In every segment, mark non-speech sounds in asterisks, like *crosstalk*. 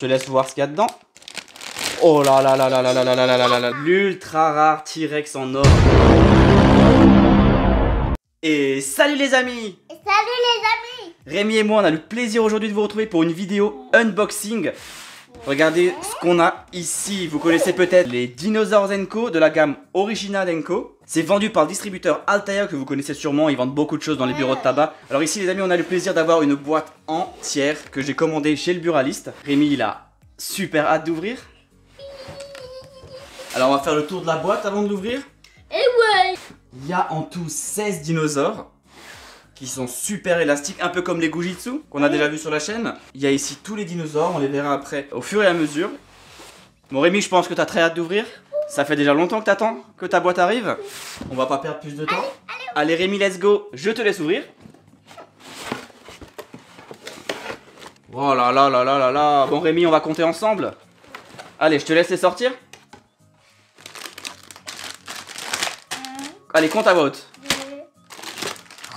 Je te laisse voir ce qu'il y a dedans. Oh là là là là là là là là là là là L'ultra rare T-Rex en or. Et salut les amis Salut les amis Rémi et moi, on a le plaisir aujourd'hui de vous retrouver pour une vidéo unboxing. Regardez ce qu'on a ici. Vous connaissez peut-être les Dinosaurs Co de la gamme Original Co. C'est vendu par le distributeur Altair que vous connaissez sûrement. Ils vendent beaucoup de choses dans les bureaux de tabac. Alors ici, les amis, on a le plaisir d'avoir une boîte entière que j'ai commandée chez le buraliste. Rémi, il a super hâte d'ouvrir. Alors on va faire le tour de la boîte avant de l'ouvrir. Et ouais Il y a en tout 16 dinosaures qui sont super élastiques, un peu comme les Gujitsu qu'on a déjà vu sur la chaîne. Il y a ici tous les dinosaures, on les verra après au fur et à mesure. Bon Rémi, je pense que t'as très hâte d'ouvrir. Ça fait déjà longtemps que t'attends que ta boîte arrive. On va pas perdre plus de temps. Allez Rémi, let's go. Je te laisse ouvrir. Oh là là là là là là. Bon Rémi, on va compter ensemble. Allez, je te laisse les sortir. Allez, compte à voix. 2,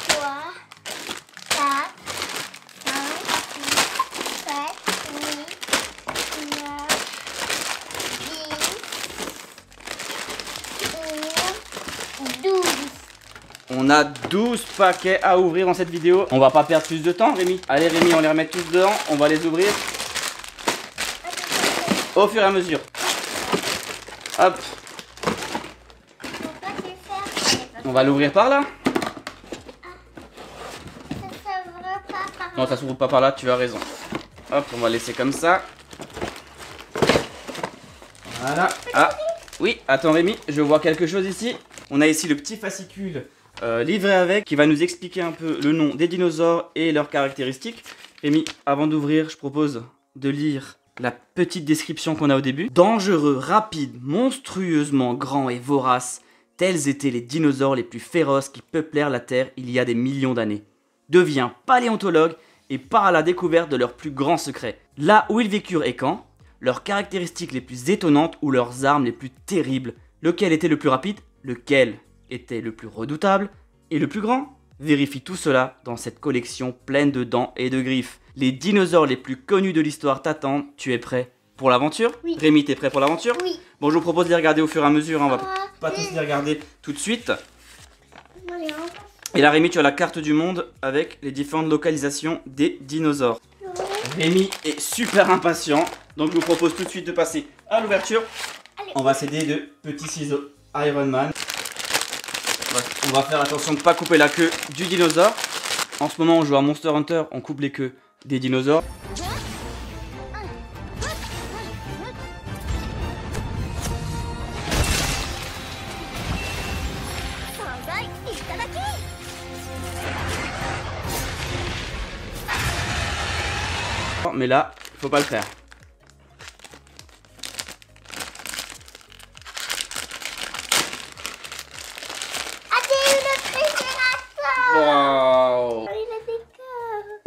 3, 4, 5, 6, 7, 8, 9, 10, 11, 12. On a 12 paquets à ouvrir dans cette vidéo. On va pas perdre plus de temps, Rémi. Allez, Rémi, on les remet tous dedans. On va les ouvrir au fur et à mesure. Hop, on va l'ouvrir par là. Non, ça s'ouvre pas par là, tu as raison. Hop, on va laisser comme ça. Voilà. Ah, oui, attends Rémi, je vois quelque chose ici. On a ici le petit fascicule euh, livré avec qui va nous expliquer un peu le nom des dinosaures et leurs caractéristiques. Rémi, avant d'ouvrir, je propose de lire la petite description qu'on a au début. Dangereux, rapide, monstrueusement grand et vorace, tels étaient les dinosaures les plus féroces qui peuplèrent la Terre il y a des millions d'années devient paléontologue et part à la découverte de leurs plus grands secrets. Là où ils vécurent et quand, leurs caractéristiques les plus étonnantes ou leurs armes les plus terribles, lequel était le plus rapide, lequel? Était le plus redoutable et le plus grand Vérifie tout cela dans cette collection pleine de dents et de griffes. Les dinosaures les plus connus de l'histoire t'attendent. Tu es prêt pour l'aventure Oui. Rémi, t'es prêt pour l'aventure Oui. Bon, je vous propose de les regarder au fur et à mesure. hein. On va Ah, pas tous les regarder tout de suite. Allez, Et là, Rémi, tu as la carte du monde avec les différentes localisations des dinosaures. on Rémi est super impatient, donc je vous propose tout de suite de passer à l'ouverture. On va s'aider de petits ciseaux Iron Man. On va, faire attention de ne pas couper la queue du dinosaure. En ce moment, on joue à Monster Hunter, on coupe les queues des dinosaures. Mais là, faut pas le faire.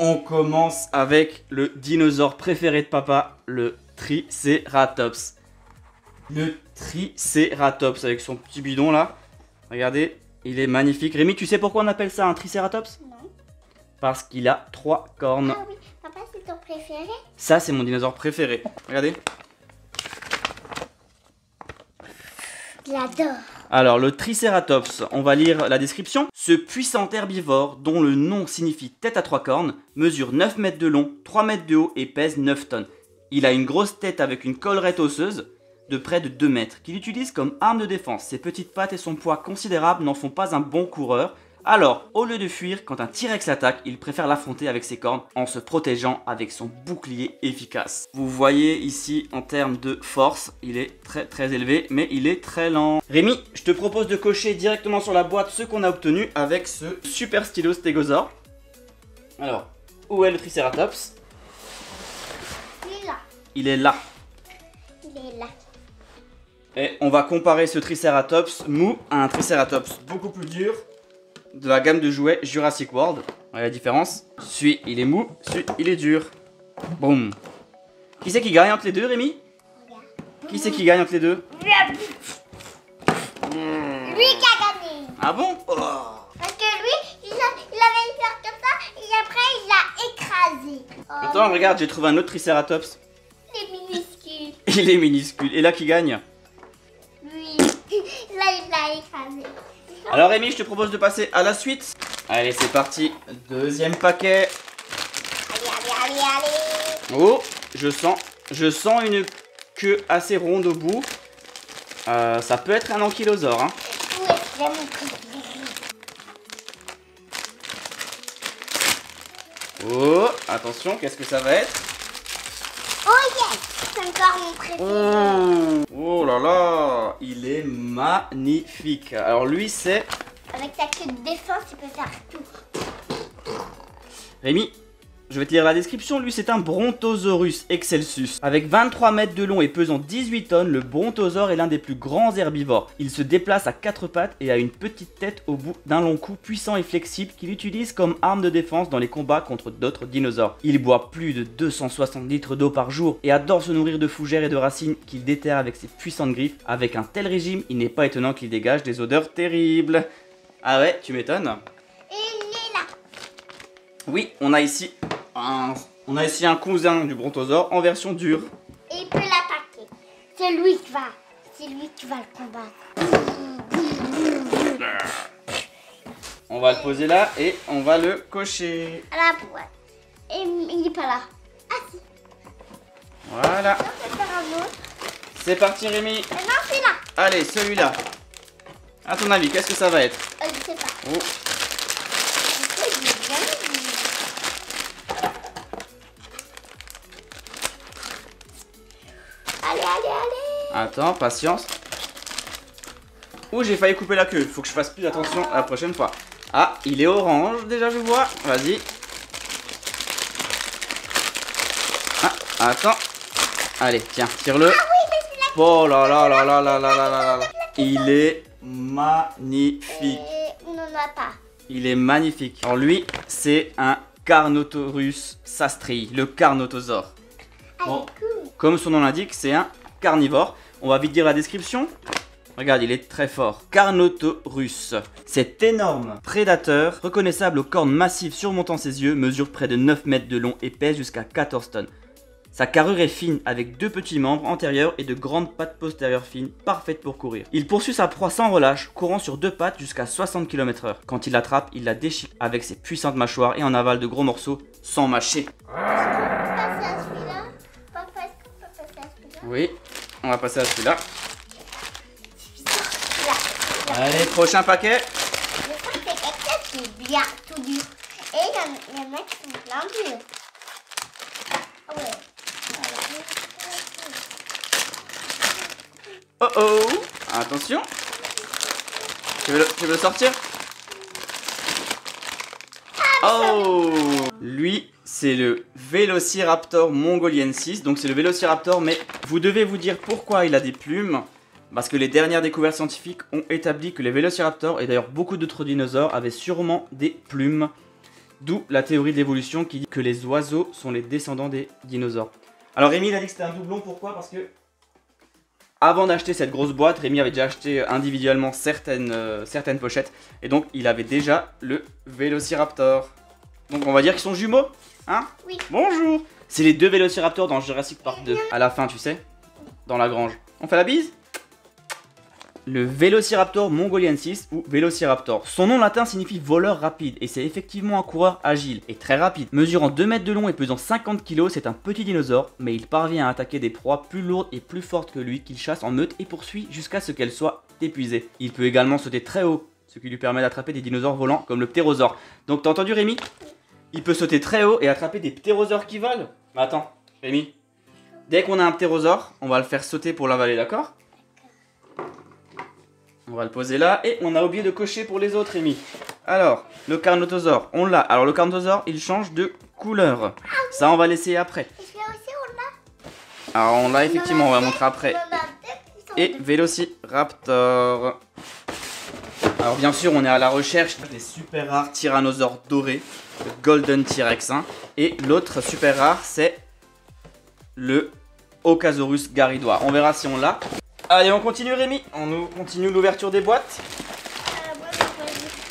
On commence avec le dinosaure préféré de papa, le Triceratops. Le Triceratops avec son petit bidon là. Regardez, il est magnifique. Rémi, tu sais pourquoi on appelle ça un Triceratops? Non. Parce qu'il a trois cornes. Ah oui, papa, c'est ton préféré? Ça, c'est mon dinosaure préféré. Regardez. Je l'adore. Alors, le Triceratops, on va lire la description. Ce puissant herbivore, dont le nom signifie tête à trois cornes, mesure 9 mètres de long, 3 mètres de haut et pèse 9 tonnes. Il a une grosse tête avec une collerette osseuse de près de 2 mètres, qu'il utilise comme arme de défense. Ses petites pattes et son poids considérable n'en font pas un bon coureur. Alors, au lieu de fuir, quand un T-Rex l'attaque, il préfère l'affronter avec ses cornes en se protégeant avec son bouclier efficace. Vous voyez ici, en termes de force, il est très très élevé, mais il est très lent. Rémi, je te propose de cocher directement sur la boîte ce qu'on a obtenu avec ce super stylo stégosaure. Alors, où est le Triceratops? Il est là. Il est là. Il est là. Et on va comparer ce Triceratops mou à un Triceratops beaucoup plus dur de la gamme de jouets Jurassic World. Voyez la différence Celui, il est mou, celui, il est dur. Boum. Qui c'est qui gagne entre les deux, Rémi? Regarde. Qui c'est qui gagne entre les deux? Lui qui a gagné. Ah bon? Oh. Parce que lui, il, a- il avait une comme ça et après il l'a écrasé. Oh, Attends, regarde, j'ai trouvé un autre Triceratops. Il est *laughs* Il est minuscule. Et là, qui gagne? Lui. *laughs* Là, il l'a écrasé. Alors, Rémi, je te propose de passer à la suite. Allez, c'est parti. Deuxième paquet. Allez, allez, allez, allez. Oh, je sens, je sens une queue assez ronde au bout. Euh, ça peut être un ankylosore. Hein. Oh, attention, qu'est-ce que ça va être? C'est encore mon préféré. oh, oh là là, il est magnifique. Alors lui, c'est Avec ta queue de défense, tu peux faire tout. Rémi, je vais te lire la description. Lui, c'est un Brontosaurus excelsus. Avec 23 mètres de long et pesant 18 tonnes, le Brontosaure est l'un des plus grands herbivores. Il se déplace à quatre pattes et a une petite tête au bout d'un long cou puissant et flexible qu'il utilise comme arme de défense dans les combats contre d'autres dinosaures. Il boit plus de 260 litres d'eau par jour et adore se nourrir de fougères et de racines qu'il déterre avec ses puissantes griffes. Avec un tel régime, il n'est pas étonnant qu'il dégage des odeurs terribles. Ah ouais, tu m'étonnes il est là. oui, on a ici un, on a ici un cousin du brontosaure en version dure. Et il peut l'attaquer. C'est lui qui va. C'est lui qui va le combattre. On va le poser là et on va le cocher. À la boîte. Et il est pas là. Ah si. Voilà. C'est parti Rémi. Maintenant c'est là. Allez, celui-là. À ton avis, qu'est-ce que ça va être? Euh, je sais pas. Oh, Attends, patience. Ouh, j'ai failli couper la queue. Faut que je fasse plus attention la prochaine fois. Ah, il est orange déjà, je vois. Vas-y. Ah, attends. Allez, tiens, tire-le. Oh là là là là là là là là là. Il est magnifique. Et on n'en a pas. Il est magnifique. Alors lui, c'est un Carnotaurus sastrii, le carnotosaure. Bon. Comme son nom l'indique, c'est un carnivore. On va vite dire la description. Regarde, il est très fort. Carnotaurus. Cet énorme prédateur, reconnaissable aux cornes massives surmontant ses yeux, mesure près de 9 mètres de long et pèse jusqu'à 14 tonnes. Sa carrure est fine avec deux petits membres antérieurs et de grandes pattes postérieures fines, parfaites pour courir. Il poursuit sa proie sans relâche, courant sur deux pattes jusqu'à 60 km/h. Quand il l'attrape, il la déchique avec ses puissantes mâchoires et en avale de gros morceaux sans mâcher. Oui, on va passer à celui-là. Là. Allez, prochain paquet. Je que c'est qui est bien tout dur. Et il y, en- a qui sont plein durs. Ah. Oh oh Attention tu veux, le, tu veux le sortir? Oh Lui, c'est le Velociraptor mongoliensis. Donc c'est le Velociraptor, mais vous devez vous dire pourquoi il a des plumes. Parce que les dernières découvertes scientifiques ont établi que les Vélociraptors, et d'ailleurs beaucoup d'autres dinosaures, avaient sûrement des plumes. D'où la théorie d'évolution qui dit que les oiseaux sont les descendants des dinosaures. Alors Rémi il a dit que c'était un doublon, pourquoi? Parce que avant d'acheter cette grosse boîte, Rémi avait déjà acheté individuellement certaines, euh, certaines pochettes. Et donc il avait déjà le Vélociraptor. Donc on va dire qu'ils sont jumeaux, hein Oui. Bonjour C'est les deux Vélociraptors dans Jurassic Park 2. À la fin, tu sais Dans la grange. On fait la bise? Le Velociraptor mongoliensis ou Velociraptor. Son nom latin signifie voleur rapide et c'est effectivement un coureur agile et très rapide. Mesurant 2 mètres de long et pesant 50 kg, c'est un petit dinosaure, mais il parvient à attaquer des proies plus lourdes et plus fortes que lui qu'il chasse en meute et poursuit jusqu'à ce qu'elles soient épuisées. Il peut également sauter très haut, ce qui lui permet d'attraper des dinosaures volants comme le ptérosaure. Donc t'as entendu Rémi? Il peut sauter très haut et attraper des ptérosaures qui volent Mais attends, Rémi, dès qu'on a un ptérosaure, on va le faire sauter pour l'avaler, d'accord? On va le poser là et on a oublié de cocher pour les autres, Rémi. Alors, le carnotosaure, on l'a. Alors, le carnotosaure, il change de couleur. Ça, on va laisser après. Alors, on l'a effectivement, on va montrer après. Et. Vélociraptor. Alors, bien sûr, on est à la recherche des super rares tyrannosaures dorés, le Golden T-Rex. hein. Et l'autre super rare, c'est le Ocasaurus garridois. On verra si on l'a. Allez, on continue, Rémi. On nous continue l'ouverture des boîtes.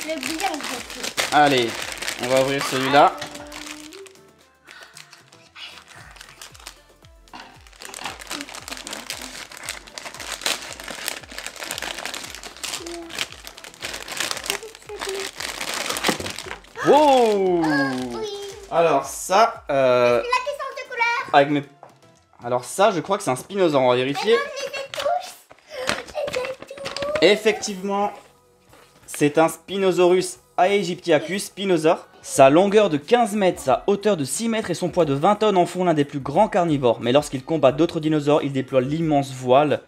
Dessus. Allez, on va ouvrir celui-là. Alors ça, euh, La question de couleur. avec mes... Alors ça, je crois que c'est un spinosaure, on va vérifier. Tous. Effectivement, c'est un Spinosaurus aegyptiacus spinosaure. Sa longueur de 15 mètres, sa hauteur de 6 mètres et son poids de 20 tonnes en font l'un des plus grands carnivores. Mais lorsqu'il combat d'autres dinosaures, il déploie l'immense voile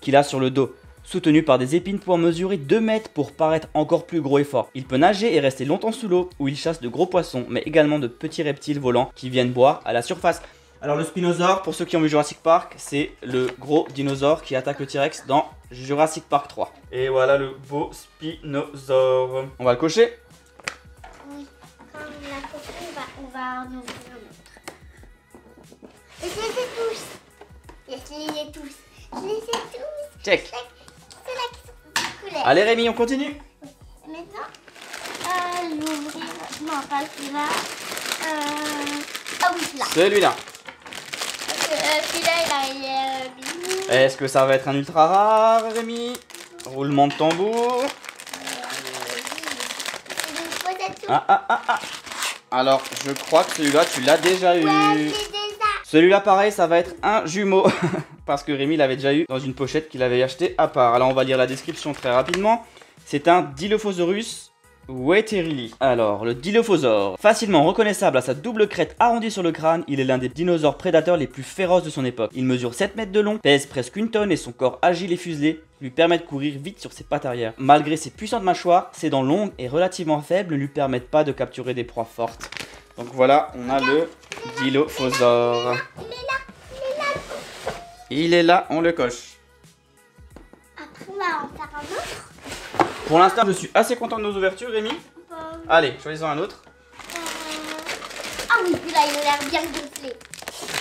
qu'il a sur le dos, soutenu par des épines pouvant mesurer 2 mètres pour paraître encore plus gros et fort. Il peut nager et rester longtemps sous l'eau, où il chasse de gros poissons, mais également de petits reptiles volants qui viennent boire à la surface. Alors le spinosaure, pour ceux qui ont vu Jurassic Park, c'est le gros dinosaure qui attaque le T-Rex dans Jurassic Park 3. Et voilà le beau spinosaure. On va le cocher. Oui. Quand on l'a coupé, on va, on va en ouvrir un autre. Et je les ai tous. Je les ai tous. Je les ai tous. Check. Allez Rémi, on continue. Maintenant, euh, l'ouvrir. Non, pas celui-là. Euh... Ah oui, celui-là. Celui-là. Euh, celui-là. Est-ce que ça va être un ultra rare, Rémi? Roulement de tambour. Ah ah ah ah. Alors, je crois que celui-là, tu l'as déjà eu. Ouais. Celui-là, pareil, ça va être un jumeau. *laughs* Parce que Rémi l'avait déjà eu dans une pochette qu'il avait acheté à part. Alors, on va lire la description très rapidement. C'est un Dilophosaurus Weterili. Alors, le Dilophosaure. Facilement reconnaissable à sa double crête arrondie sur le crâne, il est l'un des dinosaures prédateurs les plus féroces de son époque. Il mesure 7 mètres de long, pèse presque une tonne et son corps agile et fuselé lui permet de courir vite sur ses pattes arrière. Malgré ses puissantes mâchoires, ses dents longues et relativement faibles ne lui permettent pas de capturer des proies fortes. Donc voilà, on a le Dilophosaure. Il est là. Il est là. Il est là, on le coche. Après, on va en faire un autre. Pour l'instant, je suis assez content de nos ouvertures, Rémi. Euh, Allez, choisissons un autre. Ah oui, celui-là, il a l'air bien gonflé.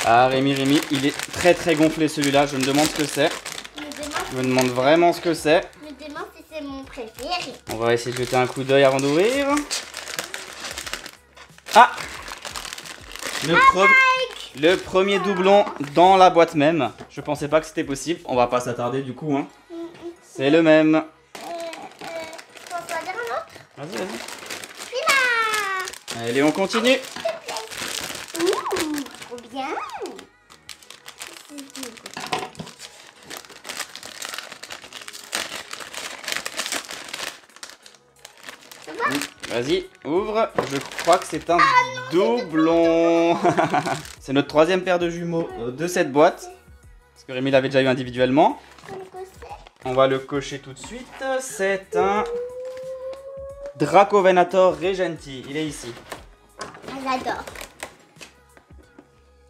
Ah, Rémi, Rémi, il est très très gonflé celui-là. Je me demande ce que c'est. Je me demande, Je me demande vraiment ce que c'est. je me demande si c'est mon préféré. On va essayer de jeter un coup d'œil avant d'ouvrir. Ah le, pre- le premier doublon dans la boîte même. Je pensais pas que c'était possible. On va pas s'attarder du coup. Hein. C'est le même. Euh, euh, un autre. Vas-y, vas-y. Allez, on continue. Ouh, trop bien. Vas-y, ouvre. Je crois que c'est un doublon. *laughs* c'est notre troisième paire de jumeaux euh, de cette boîte. Parce que Rémi l'avait déjà eu individuellement. On va le cocher tout de suite. C'est un Dracovenator Regenti. Il est ici. J'adore.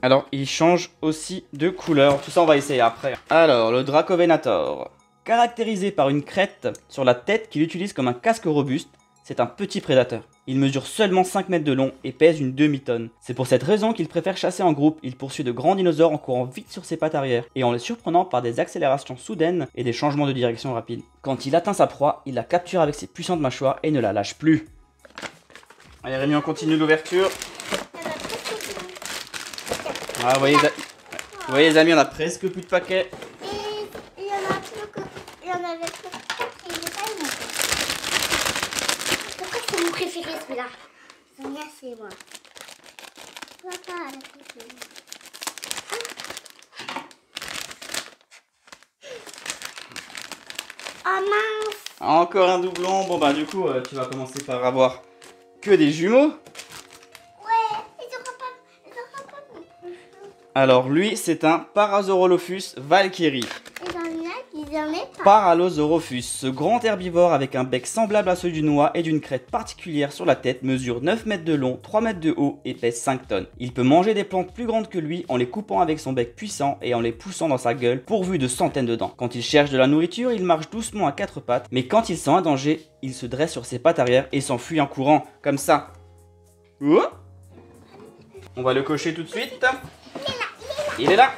Alors, il change aussi de couleur. Tout ça, on va essayer après. Alors, le Dracovenator. Caractérisé par une crête sur la tête qu'il utilise comme un casque robuste, c'est un petit prédateur. Il mesure seulement 5 mètres de long et pèse une demi-tonne. C'est pour cette raison qu'il préfère chasser en groupe. Il poursuit de grands dinosaures en courant vite sur ses pattes arrière et en les surprenant par des accélérations soudaines et des changements de direction rapides. Quand il atteint sa proie, il la capture avec ses puissantes mâchoires et ne la lâche plus. Allez Rémi, on continue l'ouverture. Ah, vous voyez, vous voyez les amis, on a presque plus de paquets. Et il y en a plus que. Il y en avait plus que 4 et j'ai pas eu mon Pourquoi c'est mon préféré celui-là J'en ai assez moi. Papa, elle a préféré. Oh mince Encore un doublon. Bon bah du coup, euh, tu vas commencer par avoir que des jumeaux. Ouais, ils auront pas. Ils auront pas mon préféré. Alors lui, c'est un Parasaurolophus valkyrie. Paralosaurophus, ce grand herbivore avec un bec semblable à celui du noix et d'une crête particulière sur la tête, mesure 9 mètres de long, 3 mètres de haut et pèse 5 tonnes. Il peut manger des plantes plus grandes que lui en les coupant avec son bec puissant et en les poussant dans sa gueule, pourvu de centaines de dents. Quand il cherche de la nourriture, il marche doucement à quatre pattes, mais quand il sent un danger, il se dresse sur ses pattes arrière et s'enfuit en courant, comme ça. On va le cocher tout de suite. Il est là.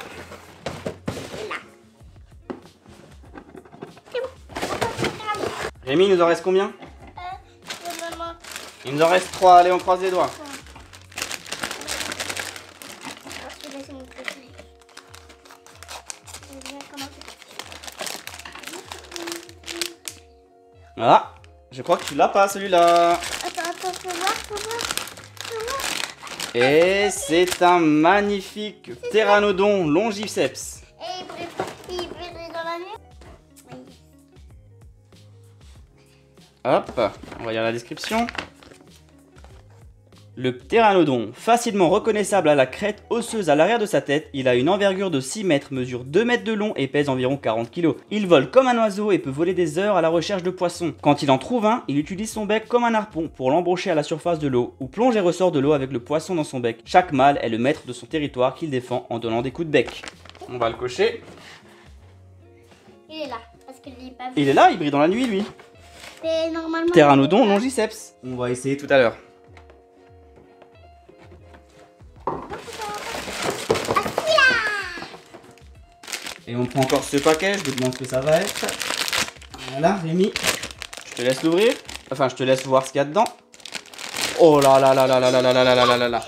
Rémi, il nous en reste combien Euh. Il nous en reste 3, allez on croise les doigts. Préféré. Je crois que tu l'as pas celui-là. Attends, attends, faut voir. Et c'est un magnifique pteranodon longiceps. Hop, on va lire la description. Le pteranodon, facilement reconnaissable à la crête osseuse à l'arrière de sa tête, il a une envergure de 6 mètres, mesure 2 mètres de long et pèse environ 40 kg. Il vole comme un oiseau et peut voler des heures à la recherche de poissons. Quand il en trouve un, il utilise son bec comme un harpon pour l'embaucher à la surface de l'eau ou plonge et ressort de l'eau avec le poisson dans son bec. Chaque mâle est le maître de son territoire qu'il défend en donnant des coups de bec. On va le cocher. Il est là. Parce que je l'ai pas vu. Il est là, il brille dans la nuit lui. Mais normalement. Pteranodon longiceps. On va essayer tout à l'heure. Et on prend encore ce paquet, je vous demande ce que ça va être. Voilà, Rémi, je te laisse l'ouvrir. Enfin, je te laisse voir ce qu'il y a dedans. Oh là là là là là là là là là là là là.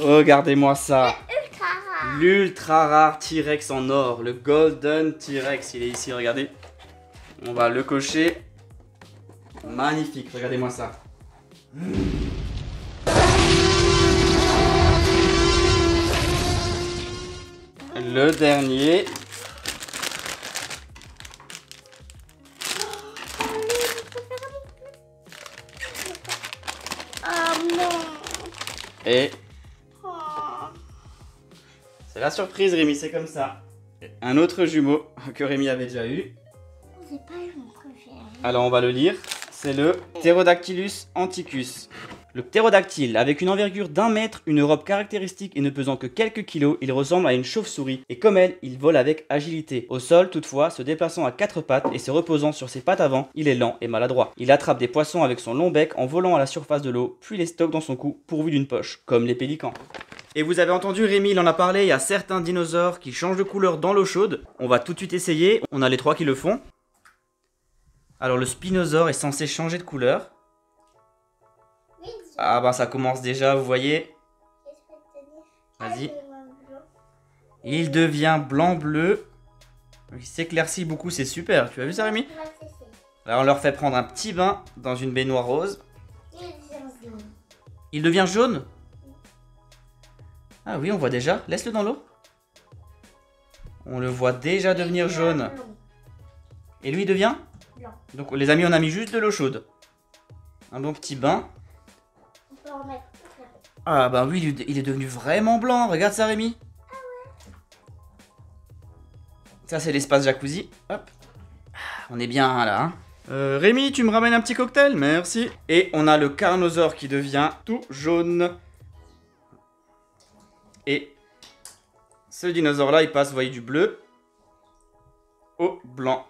Regardez-moi ça. L'ultra rare T-Rex en or, le Golden T-Rex, il est ici, regardez. On va le cocher. Magnifique, regardez-moi ça. Le dernier. Oh non. Et Oh. c'est la surprise, Rémi, c'est comme ça. Un autre jumeau que Rémi avait déjà eu. Pas mon préféré. Alors on va le lire. C'est le Pterodactylus anticus. Le ptérodactyle, avec une envergure d'un mètre, une robe caractéristique et ne pesant que quelques kilos, il ressemble à une chauve-souris. Et comme elle, il vole avec agilité. Au sol, toutefois, se déplaçant à quatre pattes et se reposant sur ses pattes avant, il est lent et maladroit. Il attrape des poissons avec son long bec en volant à la surface de l'eau, puis les stocke dans son cou, pourvu d'une poche, comme les pélicans. Et vous avez entendu Rémi, il en a parlé, il y a certains dinosaures qui changent de couleur dans l'eau chaude. On va tout de suite essayer, on a les trois qui le font. Alors le spinosaure est censé changer de couleur. Ah bah ça commence déjà, vous voyez. Vas-y. Il devient blanc-bleu. Il s'éclaircit beaucoup, c'est super. Tu as vu ça Rémi. Alors on leur fait prendre un petit bain dans une baignoire rose. Il est jaune. Il devient jaune Ah oui, on voit déjà. Laisse-le dans l'eau. On le voit déjà devenir jaune. Et lui il devient Blanc. Donc les amis, on a mis juste de l'eau chaude. Un bon petit bain. On peut en mettre. Ah bah oui, il est- il est devenu vraiment blanc. Regarde ça Rémi. Ça c'est l'espace jacuzzi. Hop. Ah, On est bien là. hein. Euh, Rémi, tu me ramènes un petit cocktail? Merci. Et on a le carnosaure qui devient tout jaune. Et ce dinosaure là, il passe, vous voyez, du bleu au blanc.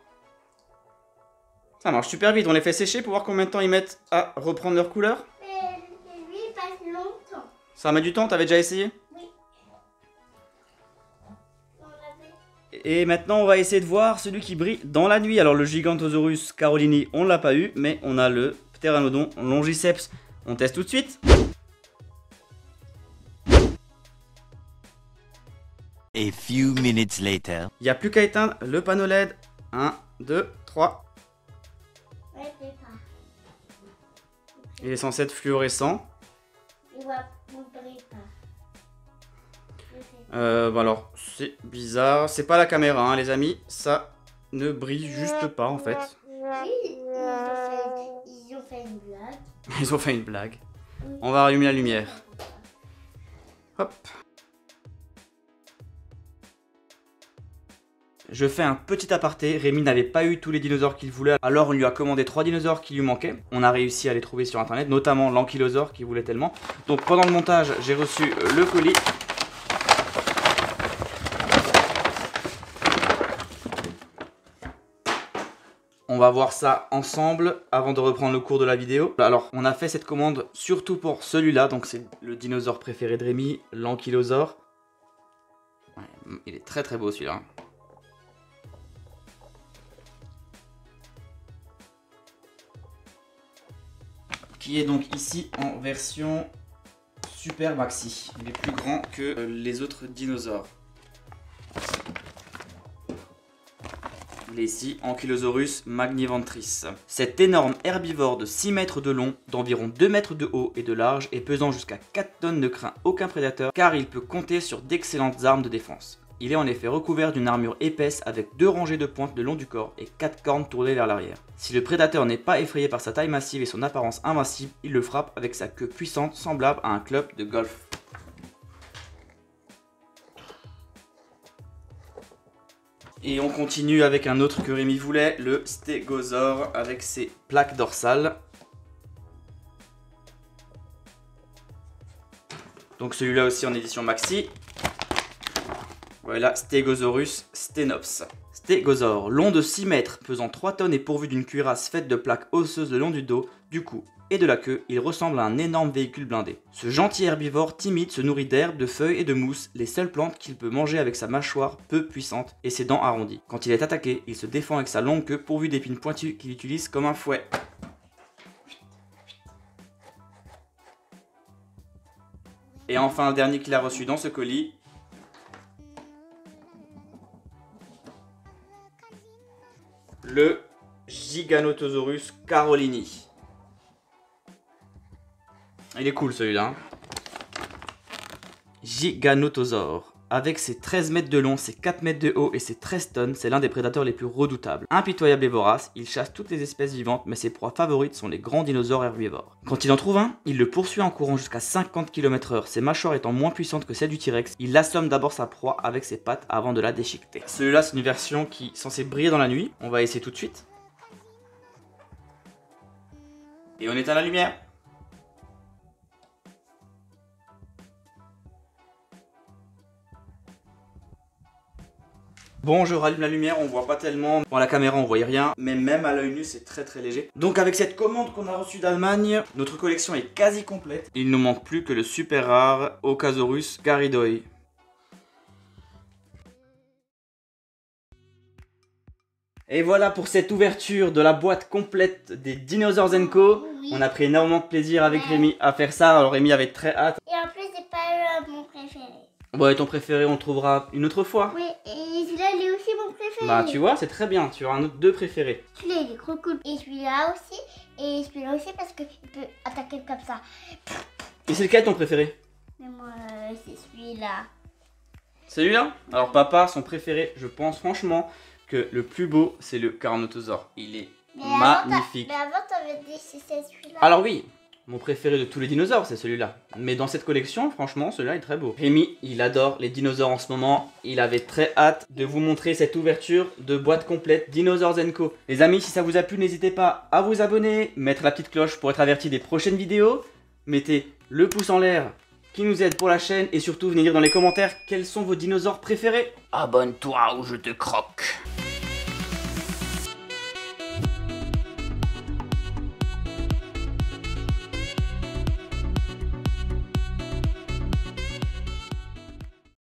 Ça marche super vite. On les fait sécher pour voir combien de temps ils mettent à reprendre leur couleur. Mais lui, il passe longtemps. Ça met du temps, t'avais déjà essayé? Oui. Et maintenant, on va essayer de voir celui qui brille dans la nuit. Alors, le Gigantosaurus carolini, on l'a pas eu, mais on a le Pteranodon longiceps. On teste tout de suite. A few minutes later. Il n'y a plus qu'à éteindre le panneau LED. 1, 2, 3. Pas. Il est censé être fluorescent. Il va pas. Euh, bah alors, c'est bizarre. C'est pas la caméra, hein, les amis. Ça ne brille juste pas, en fait. Oui, ils ont fait, ils ont fait une blague. *laughs* Ils ont fait une blague. On va rallumer la lumière. Hop. Je fais un petit aparté. Rémi n'avait pas eu tous les dinosaures qu'il voulait. Alors on lui a commandé trois dinosaures qui lui manquaient. On a réussi à les trouver sur internet, notamment l'ankylosaure qu'il voulait tellement. Donc pendant le montage, j'ai reçu le colis. On va voir ça ensemble avant de reprendre le cours de la vidéo. Alors, on a fait cette commande surtout pour celui-là, donc c'est le dinosaure préféré de Rémi, l'ankylosaure. Il est très très beau celui-là. Qui est donc ici en version super maxi. Il est plus grand que euh, les autres dinosaures. Il est Ankylosaurus magniventris. Cet énorme herbivore de 6 mètres de long, d'environ 2 mètres de haut et de large et pesant jusqu'à 4 tonnes ne craint aucun prédateur car il peut compter sur d'excellentes armes de défense. Il est en effet recouvert d'une armure épaisse avec deux rangées de pointes le long du corps et quatre cornes tournées vers l'arrière. Si le prédateur n'est pas effrayé par sa taille massive et son apparence invincible, il le frappe avec sa queue puissante semblable à un club de golf. Et on continue avec un autre que Rémi voulait, le stégosaure avec ses plaques dorsales. Donc celui-là aussi en édition maxi. Voilà, Stegosaurus stenops. Stégosaure, long de 6 mètres, pesant 3 tonnes et pourvu d'une cuirasse faite de plaques osseuses le long du dos, du cou et de la queue, il ressemble à un énorme véhicule blindé. Ce gentil herbivore timide se nourrit d'herbes, de feuilles et de mousse, les seules plantes qu'il peut manger avec sa mâchoire peu puissante et ses dents arrondies. Quand il est attaqué, il se défend avec sa longue queue pourvue d'épines pointues qu'il utilise comme un fouet. Et enfin, le dernier qu'il a reçu dans ce colis, le Giganotosaurus carolini. Il est cool celui-là. Giganotosaure. Avec ses 13 mètres de long, ses 4 mètres de haut et ses 13 tonnes, c'est l'un des prédateurs les plus redoutables. Impitoyable et vorace, il chasse toutes les espèces vivantes, mais ses proies favorites sont les grands dinosaures herbivores. Quand il en trouve un, il le poursuit en courant jusqu'à 50 km/h, ses mâchoires étant moins puissantes que celles du T-Rex. Il assomme d'abord sa proie avec ses pattes avant de la déchiqueter. Celui-là, c'est une version qui est censée briller dans la nuit. On va essayer tout de suite. Et on éteint la lumière. Bon, je rallume la lumière, on voit pas tellement. Bon, à la caméra, on voyait rien, mais même à l'œil nu, c'est très très léger. Donc, avec cette commande qu'on a reçue d'Allemagne, notre collection est quasi complète. Il nous manque plus que le super rare Ocasaurus garidoi. Et voilà pour cette ouverture de la boîte complète des Dinosaurs Co. Oui. On a pris énormément de plaisir avec. Rémi à faire ça. Alors Rémi avait très hâte. Et en plus, c'est pas euh, mon préféré. Bon, et ton préféré, on le trouvera une autre fois. Oui, et celui-là, il est aussi mon préféré. Bah, tu vois, c'est très bien. Tu auras un autre deux préférés. Celui-là, il est trop cool. Et celui-là aussi. Et celui-là aussi parce qu'il peut attaquer comme ça. Et c'est lequel ton préféré? Mais moi, euh, c'est celui-là. Celui-là? Alors papa, son préféré, je pense franchement que le plus beau, c'est le Carnotosaure. Il est Mais avant, t'as- magnifique. Mais avant, t'avais dit c'était celui-là. Alors oui, mon préféré de tous les dinosaures, c'est celui-là. Mais dans cette collection, franchement, celui-là est très beau. Rémi, il adore les dinosaures en ce moment. Il avait très hâte de vous montrer cette ouverture de boîte complète Dinosaurs Co. Les amis, si ça vous a plu, n'hésitez pas à vous abonner, mettre la petite cloche pour être averti des prochaines vidéos. Mettez le pouce en l'air qui nous aide pour la chaîne et surtout venez dire dans les commentaires quels sont vos dinosaures préférés. Abonne-toi ou je te croque.